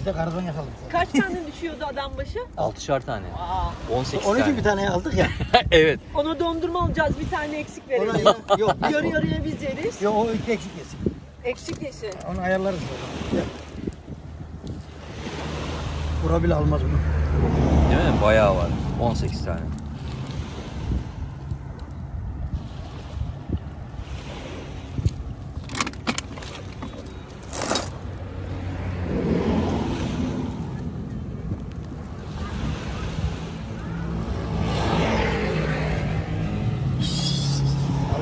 Biz de karadan yakaladık. Kaç tane düşüyordu adam başı? 6'şar tane. Aa, 18 Onun için tane. bir tane aldık ya. evet. ona dondurma alacağız bir tane eksik Ona verelim. ya- yok. Yarı yarıya biz yeriz. Yok o iki eksik yesin. Eksik yesin. Onu ayarlarız. Ya. Bura bile almaz bunu. Değil mi? Bayağı var. 18 tane.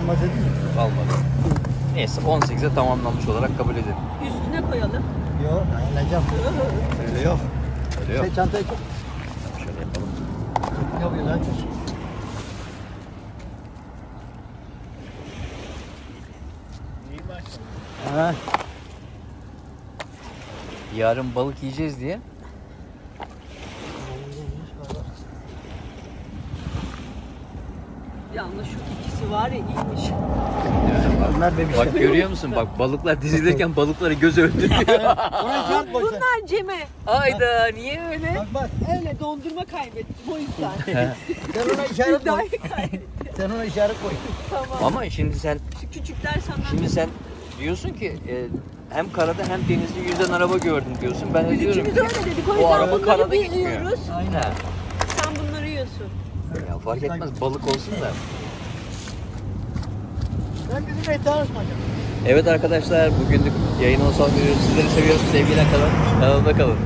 Almaz dedin mi? Almadı. Neyse 18'e tamamlanmış olarak kabul edelim. Üstüne koyalım. Yok ayarlayacağım. Öyle yok. Öyle yok. Sen çantayı tut. Şöyle yapalım. Yok lan. Ha, Yarın balık yiyeceğiz diye. Yalnız şu ikisi var ya iyiymiş. bunlar bebişler. Bak görüyor musun? Bak balıklar dizilirken balıkları göz öldürüyor. Ona işaret koy sen. Bunlar Cem'e. Hayda niye öyle? Bak bak. Öyle dondurma kaybettim o yüzden. Sen ona işaret koy. Sen ona işaret koy. Tamam. Ama şimdi sen Şu küçükler sana. şimdi sen diyorsun ki e, hem karada hem denizde yüzen araba gördüm diyorsun. Ben de Biz diyorum ki öyle dedik. O o yüzden araba bunları karada gitmiyor. biliyoruz. Aynen. Sen bunları yiyorsun. Ya fark etmez balık olsun da. Ben bizim etti alışmayacağım. Evet arkadaşlar bugünlük yayını son veriyoruz. Sizleri seviyoruz. Sevgiyle kalın. Kanalda kalın.